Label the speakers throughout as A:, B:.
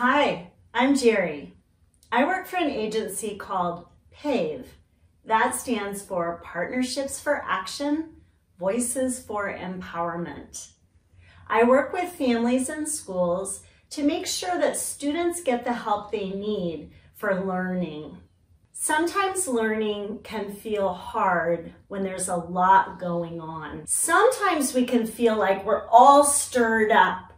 A: Hi, I'm Jerry. I work for an agency called PAVE. That stands for Partnerships for Action, Voices for Empowerment. I work with families and schools to make sure that students get the help they need for learning. Sometimes learning can feel hard when there's a lot going on. Sometimes we can feel like we're all stirred up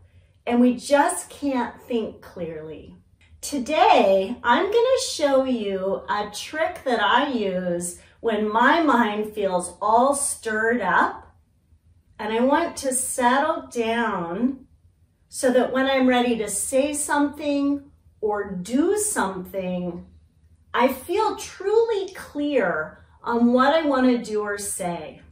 A: and we just can't think clearly. Today, I'm going to show you a trick that I use when my mind feels all stirred up and I want to settle down so that when I'm ready to say something or do something, I feel truly clear on what I want to do or say.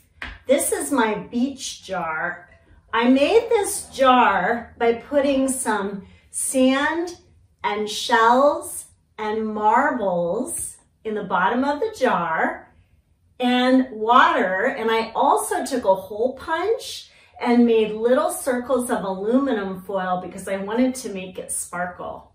A: This is my beach jar. I made this jar by putting some sand and shells and marbles in the bottom of the jar and water. And I also took a hole punch and made little circles of aluminum foil because I wanted to make it sparkle.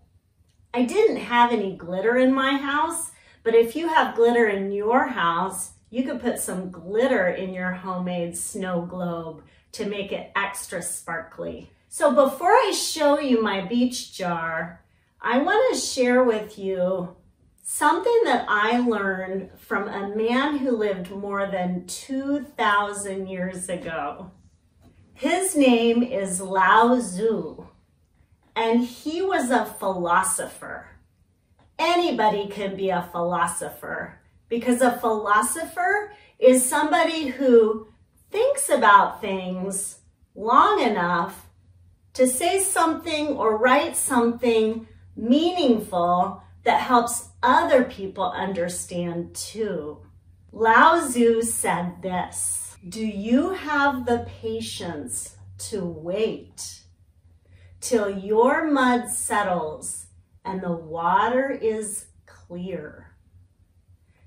A: I didn't have any glitter in my house, but if you have glitter in your house, you could put some glitter in your homemade snow globe to make it extra sparkly. So before I show you my beach jar, I want to share with you something that I learned from a man who lived more than 2,000 years ago. His name is Lao Tzu, and he was a philosopher. Anybody can be a philosopher because a philosopher is somebody who thinks about things long enough to say something or write something meaningful that helps other people understand too. Lao Tzu said this, do you have the patience to wait till your mud settles and the water is clear?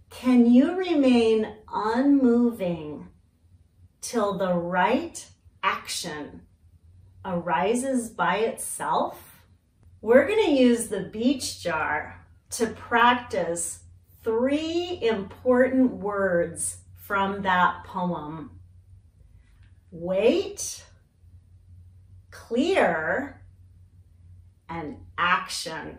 A: Can you remain unmoving till the right action arises by itself? We're going to use the beach jar to practice three important words from that poem. Wait, clear, and action.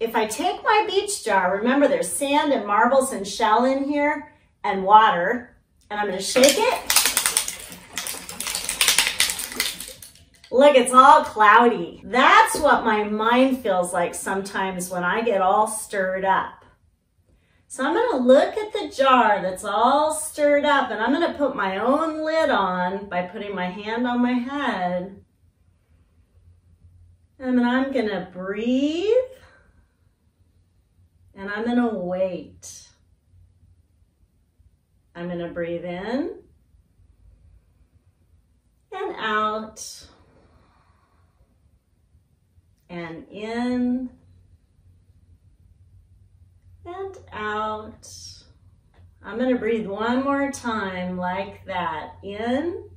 A: If I take my beach jar, remember there's sand and marbles and shell in here and water, and I'm gonna shake it. Look, it's all cloudy. That's what my mind feels like sometimes when I get all stirred up. So I'm gonna look at the jar that's all stirred up and I'm gonna put my own lid on by putting my hand on my head. And then I'm gonna breathe and I'm gonna wait. I'm gonna breathe in and out and in and out. I'm gonna breathe one more time like that. In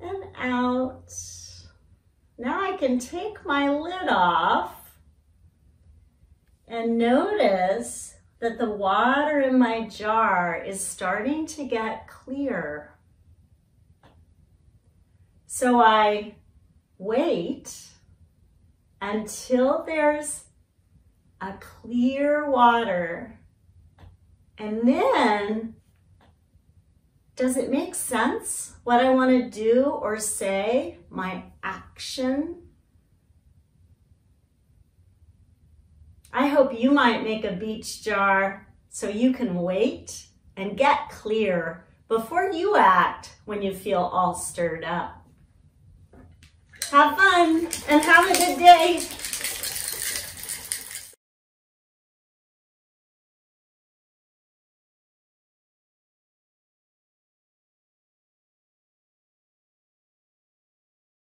A: and out. Now I can take my lid off and notice that the water in my jar is starting to get clear. So I wait until there's a clear water. And then, does it make sense what I want to do or say, my action? I hope you might make a beach jar so you can wait and get clear before you act when you feel all stirred up. Have fun and have a good day.